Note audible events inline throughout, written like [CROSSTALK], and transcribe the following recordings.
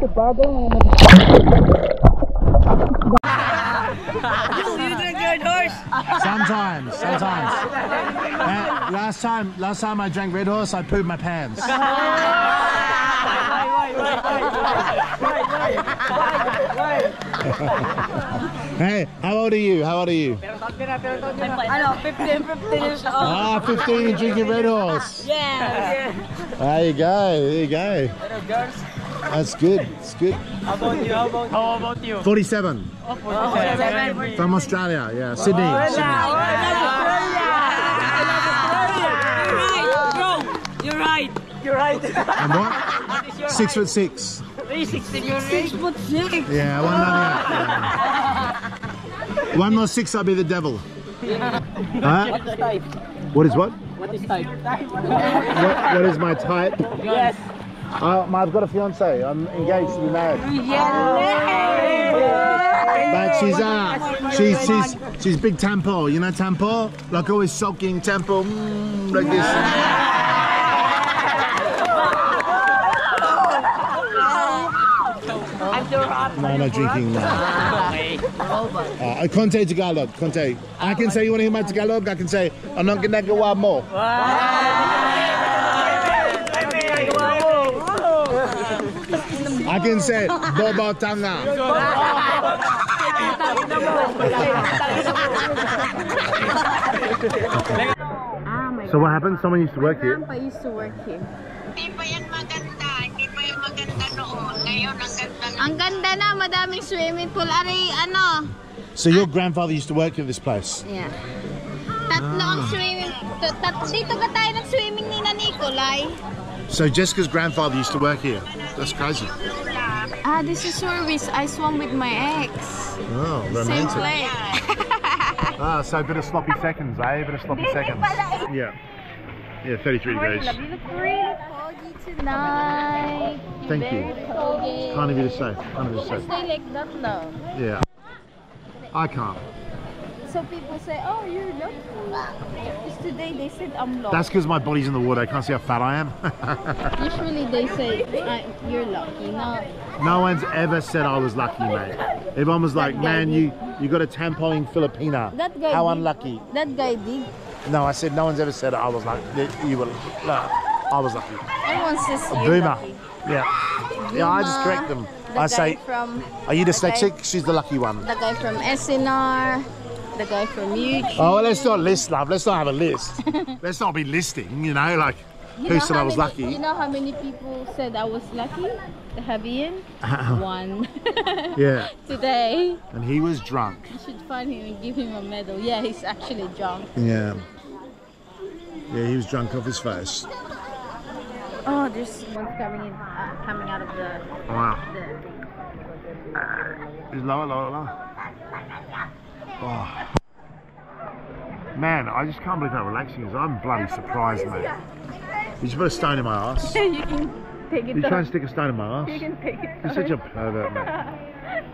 You drink your horse. Sometimes, sometimes. Uh, last time, last time I drank Red Horse, I pooped my pants. [LAUGHS] hey, how old are you? How old are you? Ano, 15, 15 years old. Ah, 15 and drinking Red Horse. Yeah. There you go, there you go. Pero girls, That's good, it's good. how about you? How about, how about you? 47, Oh, 47. from Australia, yeah, Sydney. Sydney. You're right. You're right. And what? [LAUGHS] Six foot six. 360 Six foot six. Yeah, one more. Yeah. [LAUGHS] One more six, I'll be the devil. [LAUGHS] Huh? Type. What is what? What is type? What, what is my type? Yes. Uh, I've got a fiance. I'm engaged to be married. But she's uh, she's she's she's big tempo. You know tempo? Like always soaking tempo, mm, like this. I'm. No, no drinking. No. Uh, Conte Tagalog. Conte. I can say you want to hear my Tagalog. I can say I'm not gonna go one more. I can say Bobo Tanga. Ah, So what happened? Someone used to work here. grandpa used to work here. Hindi pa yan maganda. Hindi pa yan maganda noon. Ngayon, ang ganda na. Ang ganda na, madaming swimming pool. Ari, ano? So your grandfather used to work at this place. Yeah. Tatlo ang swimming. Tat, tat, dito ka tayo nag-swimming ni na Nicolay. So Jessica's grandfather used to work here. That's crazy. Ah, this is where we, I swam with my ex. Oh, Same romantic. place. [LAUGHS] Ah, so a bit of sloppy seconds, eh? A bit of sloppy seconds. Yeah. Yeah, 33 degrees. You look really foggy tonight. Thank you. Foggy. Kind of you to say. Kind of you to say. Stay like that now. Yeah. I can't. So people say, oh, you're lucky. Because today they said I'm lucky. That's because my body's in the water. I can't see how fat I am. [LAUGHS] Usually they say I, you're lucky. No, no one's ever said I was lucky, mate. Everyone was like, man, you, you got a tamponing Filipina. That guy How did. unlucky. that guy did. No, I said no one's ever said I was like, that you were, no, I was lucky. Everyone says A you're boomer. lucky. Yeah. Yeah, I just correct them. The I say, from are you the dyslexic? guy- She's the lucky one. The guy from SNR, the guy from YouTube. Oh, well, let's not list, love. Let's not have a list. [LAUGHS] let's not be listing, you know, like You who said I was many- lucky. You know how many people said I was lucky? The Javian? [LAUGHS] One. [LAUGHS] yeah. Today. And he was drunk. You should find him and give him a medal. Yeah, he's actually drunk. Yeah. Yeah, he was drunk off his face. Oh, there's one coming in, uh, coming out of the. Wow. the He's lower, lower, lower. Oh. Man, I just can't believe how relaxing it is. I'm bloody surprised, mate. You just put a stone in my ass. [LAUGHS] you can take it You try and stick a stone in my ass? You can take it You're such a pervert, mate.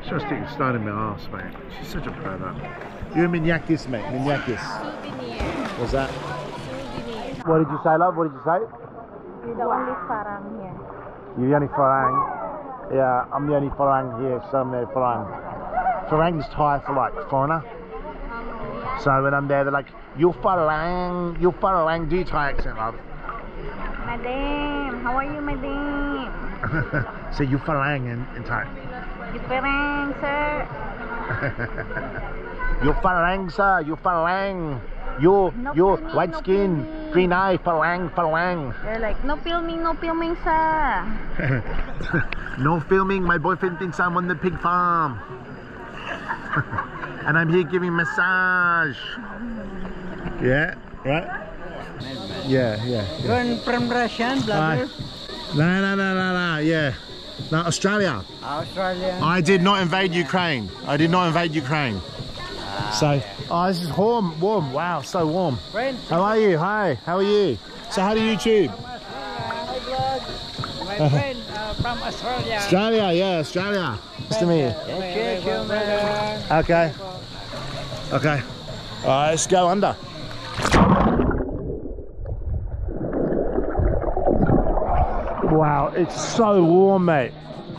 She's trying to stick a stone in my ass, mate. She's such a pervert. You're a Minyakis, mate. Minyakis. What's that? What did you say, love? What did you say? You're the only farang here. You're the only Farang. Yeah, I'm the only Farang here, so I'm the Farang. Farang's Thai for like foreigner. So when I'm there, they're like, you Farang, you Farang. Do your Thai accent, love. Madam, how are you, madam? [LAUGHS] Say you Farang in, in Thai. You farang, sir? [LAUGHS] You Farang, sir. You Farang. You, No you filming, white no skin, filming. green eye, Farang, Farang. They're like, no filming, no filming, sir. [LAUGHS] no filming. My boyfriend thinks I'm on the pig farm. [LAUGHS] and I'm here giving massage. Yeah, right? Yeah, yeah. yeah. From Russian, Hi. blogger? No, no, no, no, no, yeah. No, Australia. Australian. I did not invade Ukraine. I did not invade Ukraine. Ah, so, oh, this is warm, warm. Wow, so warm. Friend, How are you? Hi, how are you? So, how do you YouTube? my [LAUGHS] friend from Australia. Australia, yeah, Australia. Nice to meet you. Yes, you, brother. Okay. Okay. All right, let's go under. Wow, it's so warm, mate.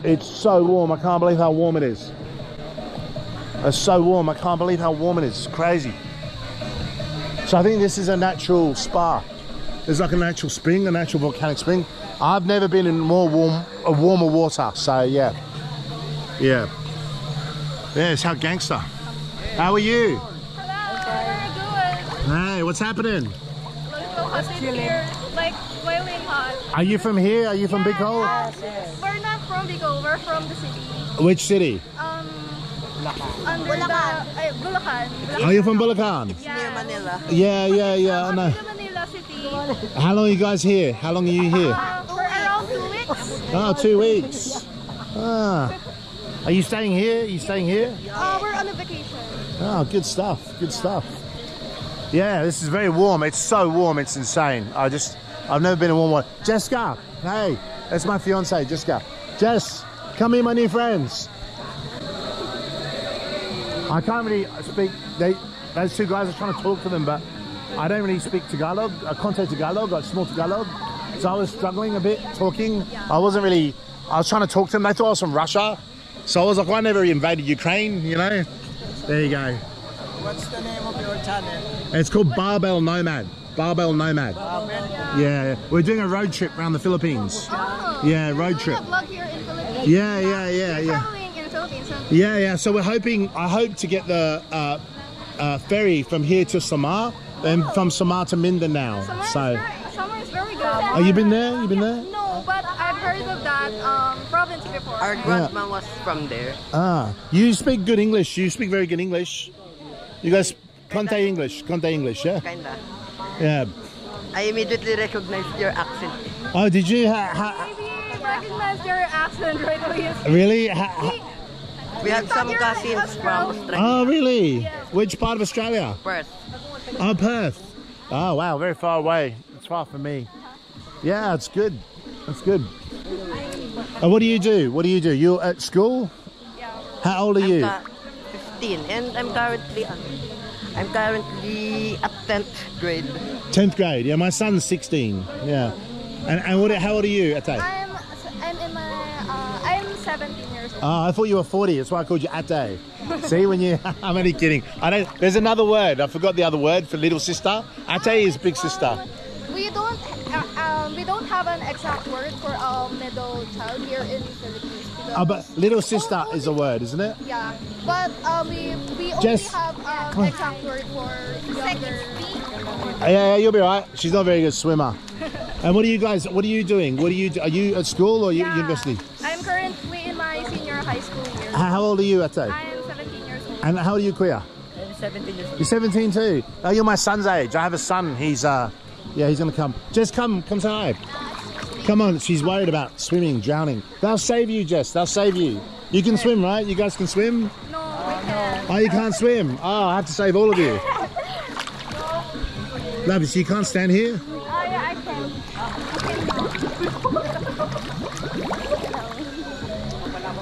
It's so warm. I can't believe how warm it is. It's so warm. I can't believe how warm it is. It's crazy. So I think this is a natural spa. It's like a natural spring, a natural volcanic spring. I've never been in more warm, a warmer water. So yeah, yeah, yeah. It's how gangster. How are you? Hello. Hey, what's happening? Here, like boiling hot. Are you from here? Are you from Bicol? We're not from Bicol, we're from the city. Which city? Um, under the ay, Bulacan. Are you from Bulacan? Yeah. Manila. Yeah, yeah, yeah. I know. From Manila City. How long are you guys here? How long are you here? Uh, around two weeks. Oh, two weeks. Ah. Are you staying here? Are you staying here? Uh, we're on a vacation. Oh, good stuff. Good stuff. Yeah, this is very warm. It's so warm. It's insane. I just, I've never been in warm water. Jessica, hey, that's my fiance, Jessica. Jess, come here, my new friends. I can't really speak. They, those two guys are trying to talk to them, but I don't really speak Tagalog. I can't take Tagalog. I small Tagalog, so I was struggling a bit talking. I wasn't really. I was trying to talk to them. They thought I was from Russia, so I was like, I never invaded Ukraine. You know. There you go. What's the name of your channel? It's called Barbell Nomad. Barbell Nomad. Yeah, we're doing a road trip around the Philippines. Oh. Yeah, road trip. a vlog here in Philippines. Yeah, yeah, yeah, yeah. Traveling in Philippines. Yeah, yeah. So we're hoping. I hope to get the uh, uh, ferry from here to Samar, and from Samar to Mindanao. summer, is So, very, summer is very good. oh, you been there? You been there? No, but I've heard of that um, province before. Our grandma was from there. Ah, you speak good English. You speak very good English. You guys, Conte English, Conte English, yeah, Kinda. yeah. I immediately recognized your accent. Oh, did you? Ha, ha, Maybe I recognize your accent right away. really? Ha, ha, We have some You're cousins from Australia. oh, really? Which part of Australia? Perth. Oh, Perth. Oh, wow, very far away. It's far from me. Yeah, it's good. It's good. And what do you do? What do you do? You're at school? Yeah. How old are I'm you? 15 and I'm currently uh, I'm currently at 10th grade. 10th grade. Yeah, my son's 16. Yeah. And, and what, how old are you, Ate? I'm I'm in my uh, I'm 17 years old. Oh, I thought you were 40. That's why I called you Ate. [LAUGHS] See, when you... [LAUGHS] I'm only kidding. I don't... There's another word. I forgot the other word for little sister. Ate is big sister. We don't uh, um, we don't have an exact word for um, middle child here in Philippines. Oh, but little sister is a word, isn't it? Yeah, but um, we we only Jess, have come um, exact word for younger. Yeah, yeah, you'll be right. She's not a very good swimmer. [LAUGHS] And what are you guys? What are you doing? What are you? Are you at school or you Yeah. university? I'm currently in my senior high school year. How how old are you, Ate? I am 17 years old. And how old are you, Kuya? I'm 17 years old. You're 17 too. Oh, you're my son's age. I have a son. He's uh, yeah, he's gonna come. Jess, come, come say hi. Come on. She's worried about swimming, drowning. They'll save you, Jess. They'll save you. You can swim, right? You guys can swim. No, we can't. Oh, you can't swim. Oh, I have to save all of you. [LAUGHS] Lovely. So you can't stand here.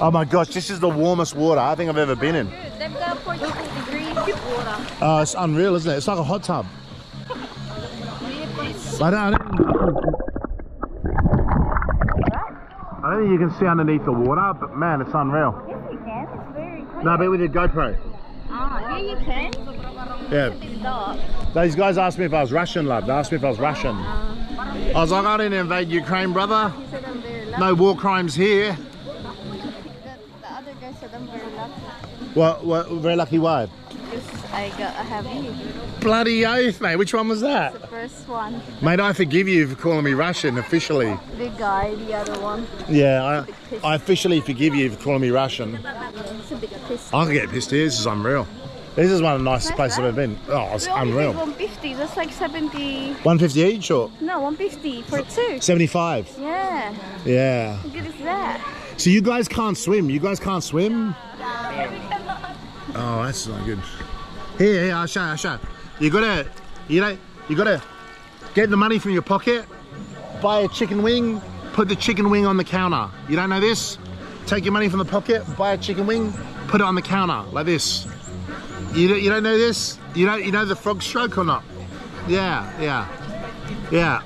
Oh my gosh, this is the warmest water I think I've ever been in. They've got 42 degrees water. Oh, it's unreal, isn't it? It's like a hot tub. [LAUGHS] I don't, I don't, I don't think you can see underneath the water, but man, it's unreal. Yes, you can. It's very No, but with your GoPro. Ah, yeah, you can. Yeah. Big. Those guys asked me if I was Russian, love. They asked me if I was Russian. I was like, I didn't invade Ukraine, brother. He said I'm very lucky. No war crimes here. The, the other guy said I'm very lucky. Well, well very lucky why? Because I got have you. Bloody oath, mate. Which one was that? The first one. Mate, I forgive you for calling me Russian officially. Big guy, the other one. Yeah, I, I officially forgive you for calling me Russian. It's a big piss. I can get pissed here. This is unreal. This is one of the nicest places I've ever been. Oh, it's We unreal. 150. That's like 70. 150 each or No, 150 for two. 75? Yeah. Yeah. How good is that? So you guys can't swim. You guys can't swim? Oh, that's not good. Here, here, I'll show you, I'll show you. Gotta, you know, you gotta get the money from your pocket, buy a chicken wing, put the chicken wing on the counter. You don't know this? Take your money from the pocket, buy a chicken wing, put it on the counter like this. You don't, you don't know this? You don't, you know the frog stroke or not? Yeah, yeah, yeah.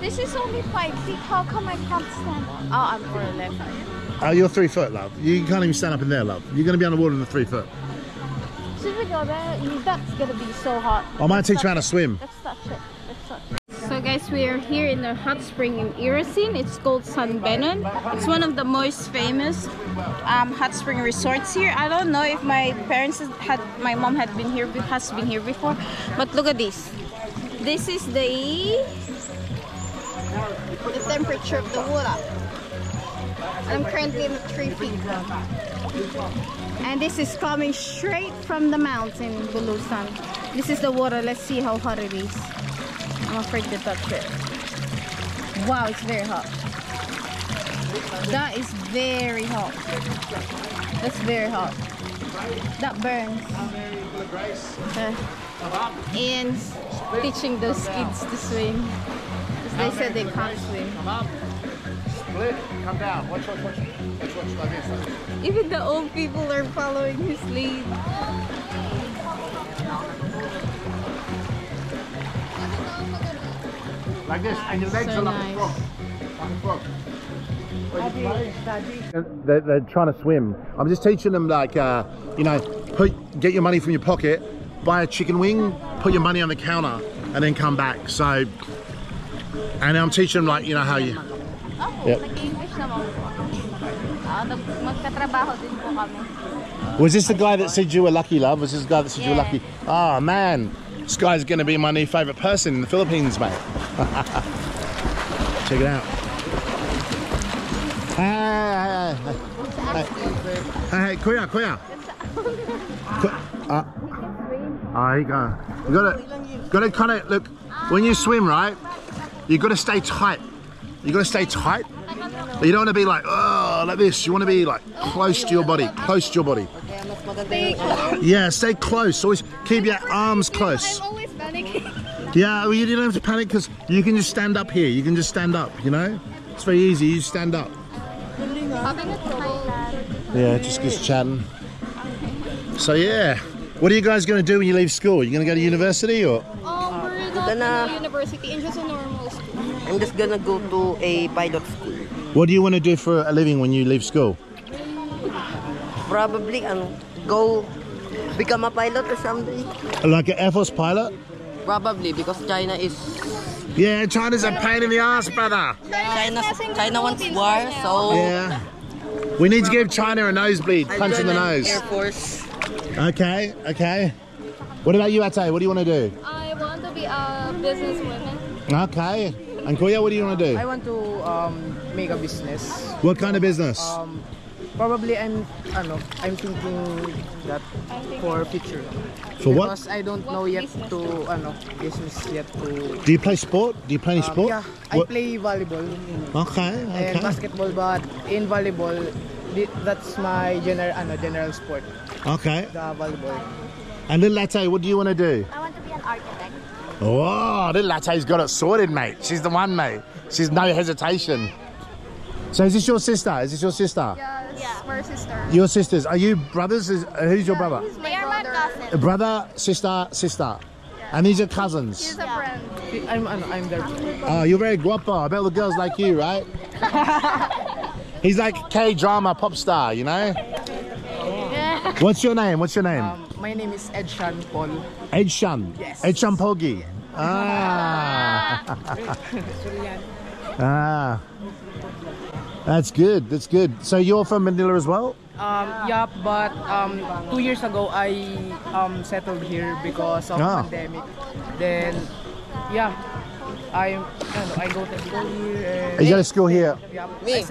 This is only five feet. How come I can't stand? Oh, I'm for left. Oh, you're three foot, love. You can't even stand up in there, love. You're going to be underwater in the three foot. Should we go there? That's gonna be so hot. I might teach you how to swim. Let's touch it. Let's touch it. So guys, we are here in the hot spring in Irosin. It's called San Benon. It's one of the most famous um, hot spring resorts here. I don't know if my parents had, my mom had been here, has been here before, but look at this. This is the the temperature of the water. I'm currently in the three feet. And this is coming straight from the mountain, Bulusan. This is the water. Let's see how hot it is. I'm afraid to touch it. Wow, it's very hot. That is very hot. That's very hot. That burns. Uh, Ian's teaching those kids to swim. 'Cause they said they can't swim. Split. Come down. Watch, watch, watch. Watch, watch. Like this. Like this. Even the old people are following his lead. Like this. And your legs So are like nice. a frog. Like a frog. They're, they're trying to swim. I'm just teaching them like, uh, you know, put get your money from your pocket, buy a chicken wing, put your money on the counter, and then come back. So, and I'm teaching them like, you know, how you. Yep. nag-English naman po. Magkatrabaho din po kami. Was this the guy that said you were lucky, love? Was this the guy that said you were lucky? Oh man, this guy's gonna be my new favourite person in the Philippines, mate. [LAUGHS] Check it out. Hey, hey, hey, hey, hey, hey, Kuya, Kuya. Ku- uh, oh, you go. You gotta, gotta kind of look. When you swim, right, you gotta stay tight. You gotta stay tight. You don't want to be like, oh, like this. You want to be like close to your body, close to your body. Stay close. Yeah, stay close. Always keep your arms close. I'm always panicking. Yeah, well, you don't have to panic because you can just stand up here. You can just stand up, you know? It's very easy. You stand up. Yeah, just just chatting. So, yeah. What are you guys going to do when you leave school? Are You going to go to university or? Um, we're not Gonna- university, in just a normal. I'm just gonna go to a pilot school. What do you want to do for a living when you leave school? Probably and go become a pilot or something. Like an Air Force pilot? Probably because China is Yeah, China's a pain in the ass, brother. China China wants war, so Yeah. We need to give China a nosebleed, punch in the nose. Air Force. Okay, okay. What about you, Ate? What do you want to do? I want to be a businesswoman. Okay. And Kuya, what do you want to do? I want to um, make a business. What kind of business? Um, probably I'm I know, I'm thinking that for future. For what? Because I don't know yet to ano, business yet to Do you play sport? Do you play any um, sport? Yeah, I play volleyball Okay, and basketball but in volleyball that's my general ano, general sport, Okay. the volleyball. And little Latte, what do you want to do? I want to be an architect. Oh, little Latte's got it sorted, mate. She's the one, mate. She's no hesitation. So is this your sister? Is this your sister? Yes, yeah. we're sisters. Your sisters? Are you brothers? Is, uh, who's your brother? He's my brother. A brother, sister, sister. And these are cousins. He's a friend. I'm ano, I'm there. Oh, you're very guapo. I bet the girls like you, right? [LAUGHS] He's like K-drama pop star, you know? [LAUGHS] What's your name? What's your name? Um, my name is Ed Shan Paul. Ed Shun. Yes. Ed Shun Pogi. [LAUGHS] Ah. [LAUGHS] ah. That's good. That's good. So you're from Manila as well? Um, yeah, but um, two years ago I um, settled here because of Ah. pandemic. Then, yeah, I ano, I go to school here. And, You go to school here? yeah, Me.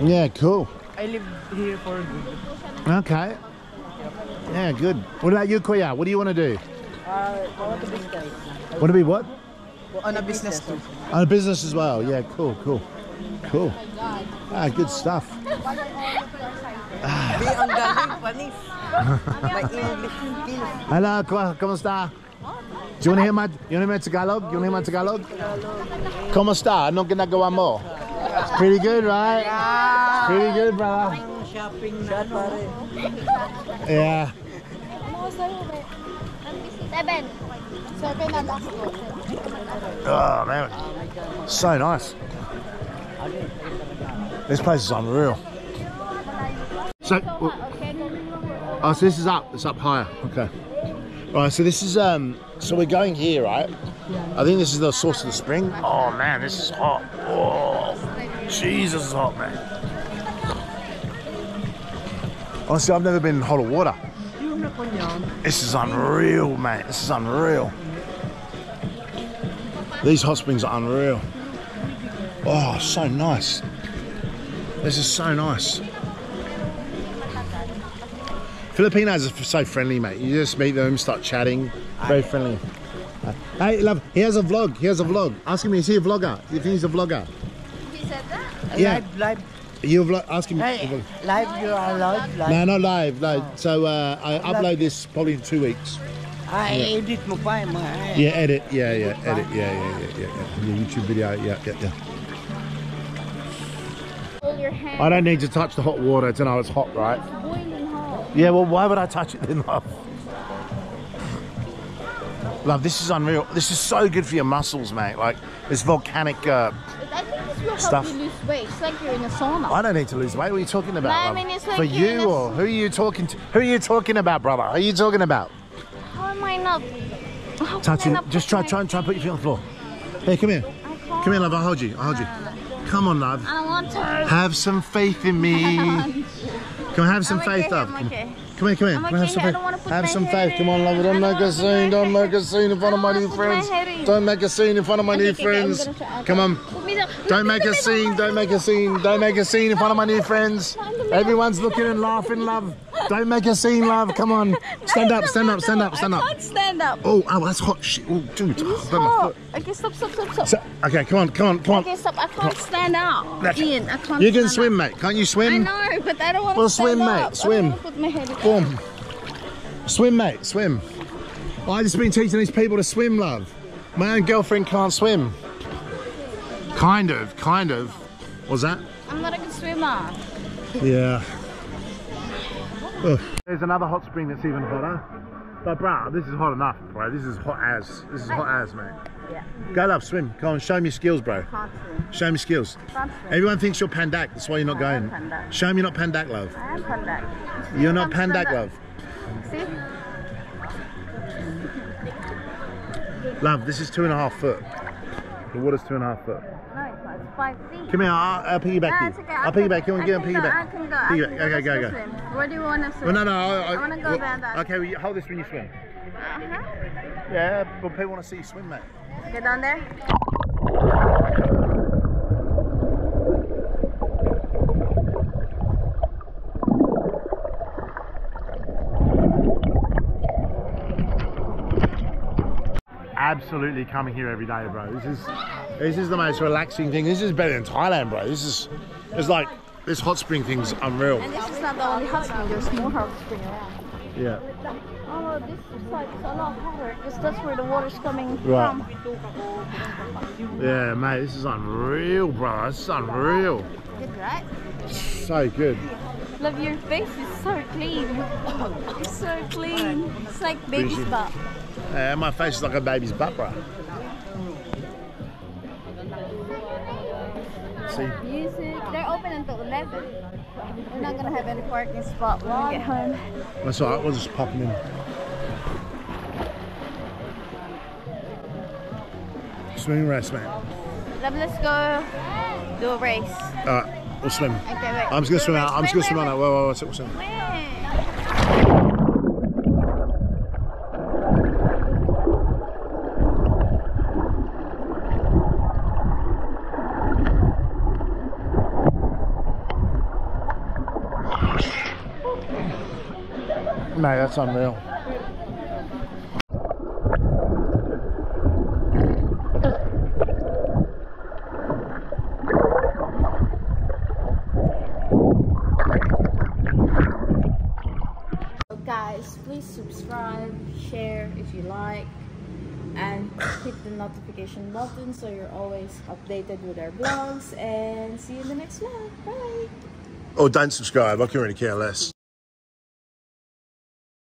Yeah, cool. I live here for good. Okay. Yeah, good. What about you, Kuya? What do you want to do? Uh, I want to be business. Want to be what? On a business too. On a business as well. Yeah, cool, cool. Cool. Ah, good stuff. Be ang galing, panis. My English. Hello, Kuya. ¿Cómo está? Do you want to hear my, you want to hear my Tagalog? You want to hear my Tagalog? ¿Cómo está? Anong ginagawa mo? It's pretty good, right? It's pretty good, brother. Shot pare. [LAUGHS] Yeah. Seven. Seven and a half. Oh man, so nice. This place is unreal. So, well, oh, so this is up. It's up higher. Okay. All right. So this is um. So we're going here, right? I think this is the source of the spring. Oh man, this is hot. Oh, Jesus, is hot, man. Honestly, I've never been in hotter water. This is unreal, mate. This is unreal. These hot springs are unreal. Oh, so nice. This is so nice. Filipinos are so friendly, mate. You just meet them, start chatting. Very friendly. Hey, love, he has a vlog. He has a vlog. Ask him, is he a vlogger? Do you think he's a vlogger? He said that? Yeah. Live, live. You a vlog? Ask him. Hey, live, you are live, live. No, not live. live. So uh, I upload this probably in two weeks. Ay, edit mo pa yung eh. Yeah, edit. Yeah, yeah, edit. Yeah, yeah, yeah, yeah. yeah. Your YouTube video. Yeah, yeah, yeah. Hold your hand. I don't need to touch the hot water to know it's hot, right? Boiling hot. Yeah, well, why would I touch it then, love? Love, this is unreal. This is so good for your muscles, mate. Like, this volcanic. Uh, I think this will help Stuff. You lose weight. It's like you're in a sauna. I don't need to lose weight. What are you talking about? No, I mean, it's like for you're a- or who are you talking to? Who are you talking about, brother? Who are you talking about? How am I not? How Touch can I it. Just try, try, and try and put your feet on the floor. Hey, come here. Come here, love. I'll hold you. I'll hold you. Come on, love. I don't want to. Have some faith in me. [LAUGHS] Come on, have some I'm faith, okay, love. Come okay. Come here, come here. I'm come on, have okay, some I faith. don't wanna put Have some faith. Come on, love. Don't make a wanna put my scene. Don't make a scene in front of my new wanna put my friends. Don't make a scene in front of my new Okay, okay, friends. Come on. Put me down. Don't make a scene. Don't make a scene. Don't make a scene in front of my new friends. Everyone's looking and laughing, love. Don't make a scene, love. Come on. Stand up, stand up, stand up, stand I up. can't stand up. Oh, oh, that's hot shit. Oh, dude. Oh, It's got my hot. foot. Okay, stop, stop, stop, stop. Okay, come on, come on, come on. Okay, stop. I can't stand up. That's- Ian, I can't You can swim, mate. Can't you swim? I know, but I don't want to Well, stand swim, mate, I swim. put my head. Boom. Swim, mate, swim. I've just been teaching these people to swim, love. My own girlfriend can't swim. Kind of, kind of. What's that? I'm not a good swimmer. Yeah. Ugh. There's another hot spring that's even hotter. But bruh, this is hot enough, bro. This is hot as. This is hot as, mate. Yeah. Go love, swim. Come on, show me your skills, bro. Can't swim. Show me skills. Can't swim. Everyone thinks you're pandak, that's why you're not I going. pandak. Show me you're not pandak, love. I am pandak. You're not Come pandak, love. See? Love, this is two and a half foot. The water's two and a half foot. No, it's not. It's five feet. Come here, I'll, I'll piggyback No, you. okay. I'll can- piggyback. Come on, I get on go, I piggyback. can go. I Piggyback. can go. Okay, go, go swim. Where do you want to swim? Well, no, no. I, I wanna go well, there, Dad. Okay, well, you hold this when you swim. Uh-huh. Yeah, but people want to see you swim, mate. Get down there. Absolutely coming here every day, bro. This is this is the most relaxing thing. This is better than Thailand, bro. This is it's like this hot spring thing's unreal. And this is not the only hot spring. There's more hot spring around. Yeah. Oh, this side is a lot hotter because that's where the water's coming Right. from. Yeah, mate, this is unreal, bro. This is unreal. Good, right? So good. Love your face It's so clean. [LAUGHS] It's so clean. It's like baby's Appreciate butt. Yeah, my face is like a baby's butt, bro. See? Music. They're open until 11. We're not gonna have any parking spot when we get home. That's all right. We'll just pop them in. Swimming race, man. Love, let's go do a race. All right, we'll swim. Okay, wait. I'm just gonna swim out. I'm just gonna swim wait, out. Whoa, whoa, whoa, whoa, swim. wait. Mate, that's unreal. So guys, please subscribe, share if you like, and hit the notification button so you're always updated with our blogs. And see you in the next one. Bye. Oh, don't subscribe. I can really care less.